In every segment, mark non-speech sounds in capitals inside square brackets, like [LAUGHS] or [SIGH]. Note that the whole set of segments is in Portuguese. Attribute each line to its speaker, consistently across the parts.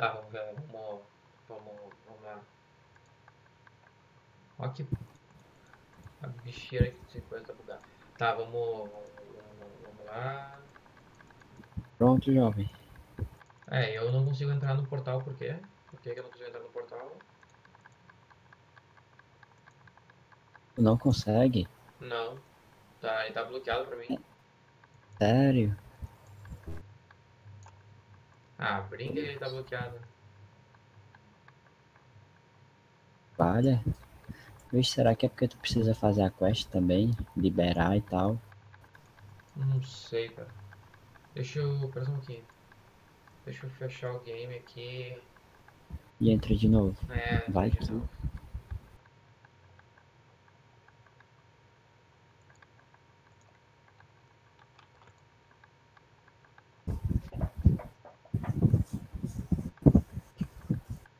Speaker 1: Tá, vamos ver, vamos, vamos, vamos lá. Olha que a bicheira que coisa tá bugada. Tá, vamos, vamos, vamos lá.
Speaker 2: Pronto, jovem.
Speaker 1: É, eu não consigo entrar no portal, por quê? Por que que eu não consigo entrar no portal?
Speaker 2: Tu não consegue?
Speaker 1: Não. Tá, ele tá bloqueado pra mim.
Speaker 2: Sério?
Speaker 1: Ah, brinca que ele tá bloqueado.
Speaker 2: Falha? Vixe, será que é porque tu precisa fazer a quest também? Liberar e tal?
Speaker 1: Não sei, cara. Deixa eu. Pera um pouquinho. Deixa eu fechar o game aqui.
Speaker 2: E entra de novo.
Speaker 1: É,
Speaker 2: Vai
Speaker 1: de
Speaker 2: que-
Speaker 1: novo.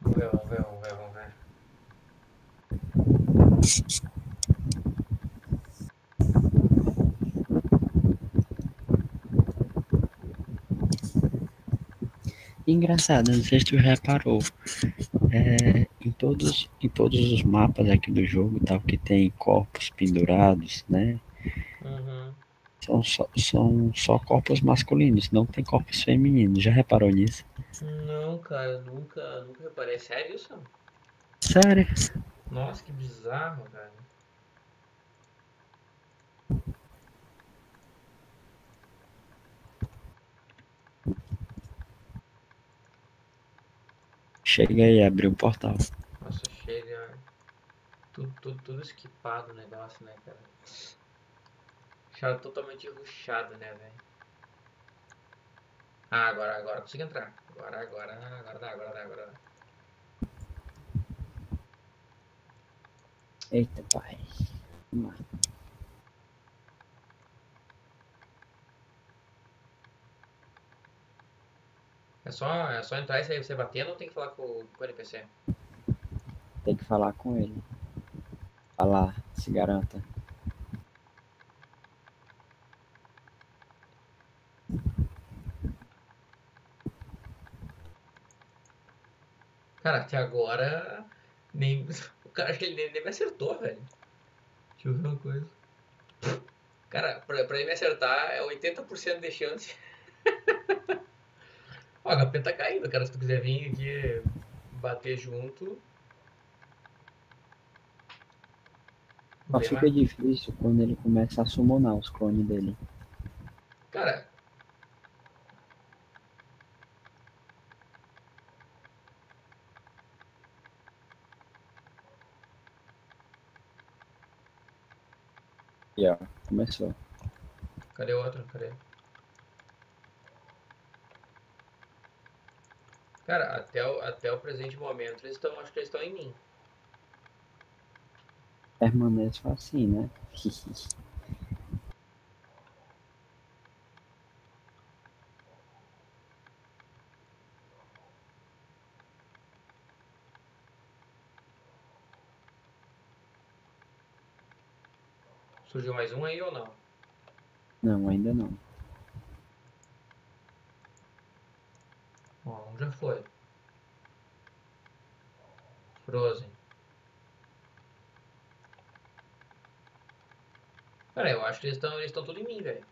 Speaker 1: Vamos ver, vamos ver, vamos ver, vamos ver.
Speaker 2: Engraçado, não sei se tu reparou. É, em, todos, em todos os mapas aqui do jogo, tal, que tem corpos pendurados, né?
Speaker 1: Uhum.
Speaker 2: São só, são só corpos masculinos, não tem corpos femininos. Já reparou nisso?
Speaker 1: Não, cara, nunca, nunca reparei. É sério isso?
Speaker 2: Sério?
Speaker 1: Nossa, que bizarro, cara.
Speaker 2: Chega aí, abriu o portal.
Speaker 1: Nossa, chega. Tudo, tudo, tudo esquipado o negócio, né, cara? Deixaram totalmente ruxado, né, velho? Ah, agora, agora consigo entrar. Agora, agora, agora dá, agora dá, agora dá.
Speaker 2: Eita, pai. Vamos lá.
Speaker 1: É só, é só entrar e sair você batendo ou tem que falar com, o- com o NPC?
Speaker 2: Tem que falar com ele. Falar, se garanta.
Speaker 1: Cara, até agora. Nem. Cara acho que ele nem, me acertou, velho. Deixa eu ver uma coisa. Cara, pra, pra ele me acertar é 80% de chance. [LAUGHS] Ó, o HP tá caindo, cara. Se tu quiser vir aqui bater junto.
Speaker 2: Só fica difícil quando ele começa a summonar os clones dele.
Speaker 1: Cara.
Speaker 2: E ó, começou.
Speaker 1: Cadê o outro? Cadê? Cara, até o, até o presente momento eles estão. Acho que eles estão em mim.
Speaker 2: Permaneço assim, né? [LAUGHS]
Speaker 1: Surgiu mais um aí ou não?
Speaker 2: Não, ainda não.
Speaker 1: Ó, um já foi. Frozen. Cara, eu acho que eles estão eles estão tudo em mim, velho.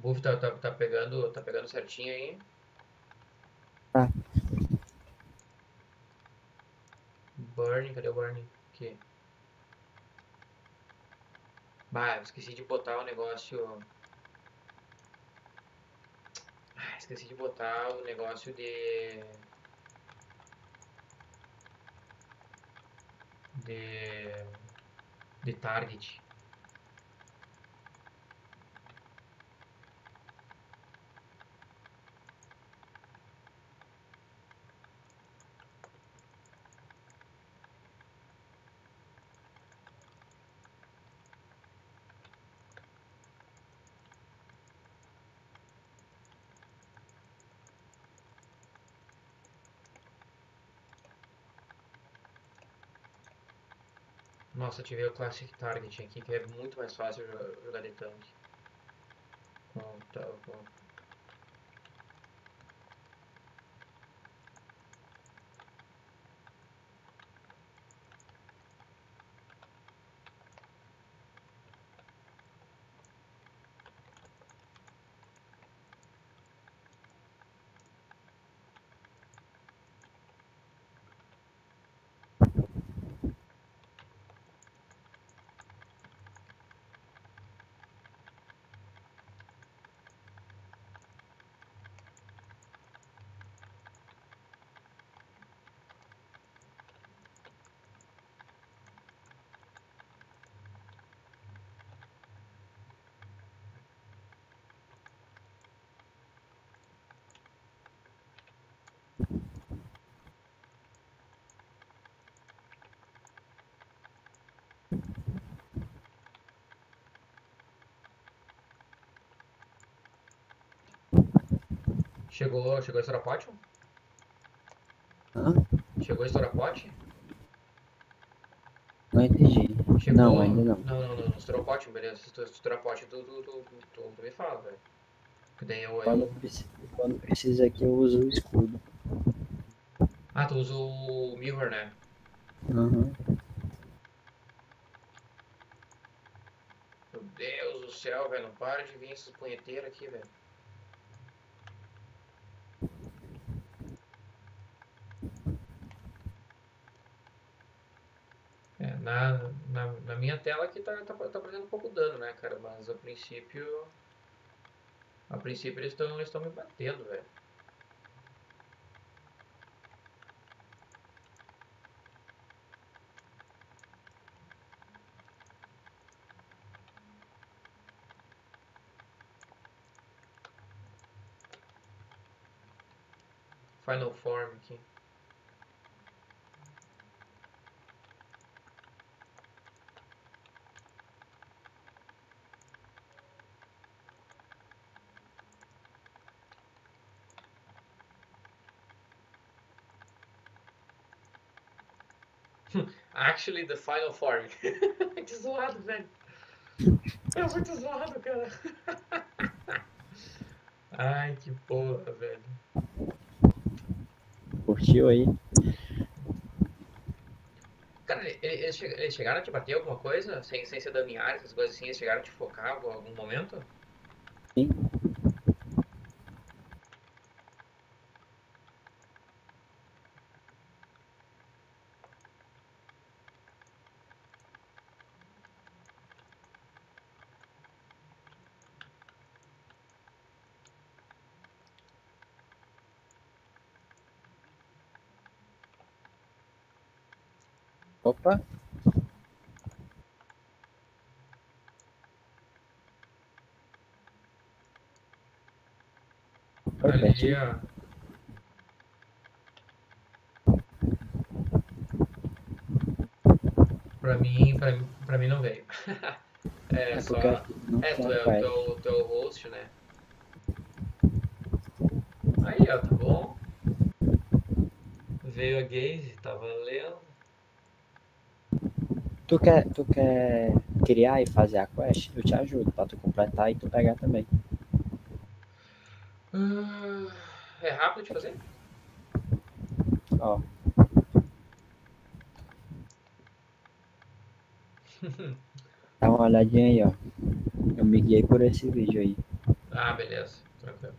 Speaker 1: Buff tá, tá, tá pegando, tá pegando certinho aí.
Speaker 2: Tá.
Speaker 1: Burning, cadê o Burning? Aqui. Bah, eu esqueci de botar o negócio. Ah, esqueci de botar o negócio de. De. De target. Nossa, tive o Classic Target aqui, que é muito mais fácil jogar, de tanque. Com, tá, com... Chegou, chegou a estourar pote?
Speaker 2: Hã?
Speaker 1: Chegou a estourar pote?
Speaker 2: Não entendi.
Speaker 1: Chegou...
Speaker 2: Não, ainda não.
Speaker 1: Não, não, não. Estourou pote, beleza. Se tu tu, tu, tu, tu, me fala, velho. Que daí eu,
Speaker 2: Quando,
Speaker 1: eu...
Speaker 2: preci- quando precisa aqui eu uso o escudo.
Speaker 1: Ah, tu usa o mirror, né?
Speaker 2: Aham.
Speaker 1: Meu Deus do céu, velho. Não para de vir esses punheteiros aqui, velho. Aqui tá, tá, tá fazendo um pouco dano, né, cara? Mas a princípio. A princípio eles estão me batendo, velho. Final Form aqui. Actually, the final form. [LAUGHS] muito zoado, velho. É muito zoado, cara. [LAUGHS] Ai, que porra, velho.
Speaker 2: Curtiu aí?
Speaker 1: Cara, ele- eles, che- eles chegaram a te bater alguma coisa? Sem, sem ser dano em área, essas coisas assim? Eles chegaram a te focar em algum momento?
Speaker 2: Sim. Opa,
Speaker 1: ó. Pra mim, pra, mim- pra mim não veio. [LAUGHS] É,
Speaker 2: É
Speaker 1: só. É, tu é o teu, teu host, né? Aí, ó, tá bom. Veio a gaze, tá valendo.
Speaker 2: Tu quer, tu quer criar e fazer a quest? Eu te ajudo pra tu completar e tu pegar também.
Speaker 1: Ah, É rápido de fazer?
Speaker 2: Ó, [LAUGHS] dá uma olhadinha aí, ó. Eu me guiei por esse vídeo aí.
Speaker 1: Ah, beleza. Tranquilo.